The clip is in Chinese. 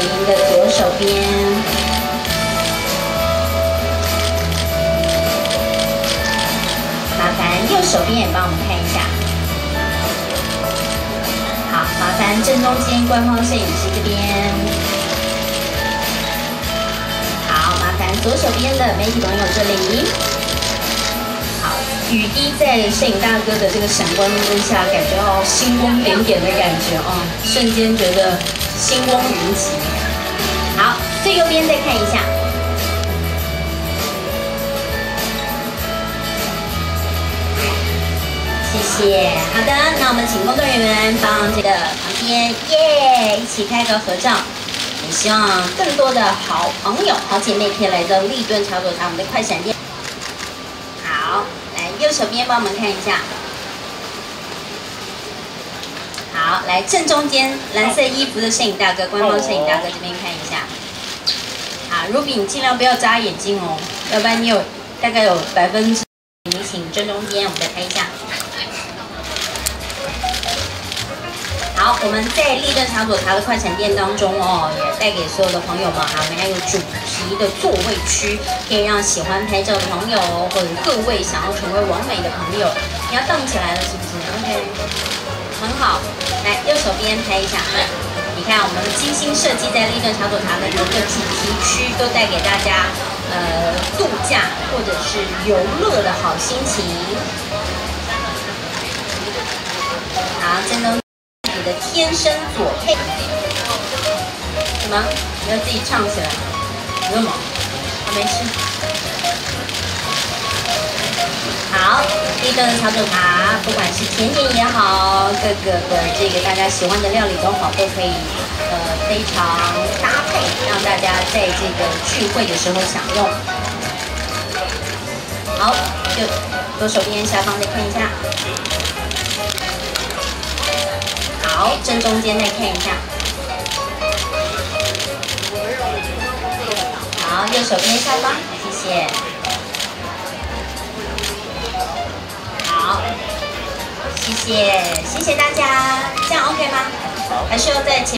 您的左手边。麻烦右手边也帮我们看一下。好，麻烦正中间官方摄影师这边。好，麻烦左手边的媒体朋友这里。雨滴在摄影大哥的这个闪光之下，感觉到星光点点的感觉啊，瞬间觉得星光云集。好，最右边再看一下，谢谢。好的，那我们请工作人员帮这个旁边耶一起拍个合照。也希望更多的好朋友、好姐妹可以来到立顿操作场，我们的快闪店。好，来右手边帮我们看一下，好，来正中间蓝色衣服的摄影大哥，官方摄影大哥这边看一下。好，Ruby，你尽量不要眨眼睛哦，要不然你有大概有百分之，你请正中间，我们再拍一下。好，我们在立顿茶所茶的快闪店当中哦，也带给所有的朋友们哈，我们还有主题的座位区，可以让喜欢拍照的朋友或者各位想要成为完美的朋友，你要荡起来了是不是？OK，很好，来右手边拍一下，你看我们精心设计在立顿茶所茶的一个主题区，都带给大家呃度假或者是游乐的好心情。好，真的。的天生左配，什么？你要自己唱起来？不用吗？没事。好，立顿的潮州茶，不管是甜点也好，各个的这个大家喜欢的料理都好，都可以呃非常搭配，让大家在这个聚会的时候享用。好，就左手边下方再看一下。好，正中间再看一下。好，右手边下方，谢谢。谢谢，谢谢大家，这样 OK 吗？还是要在前。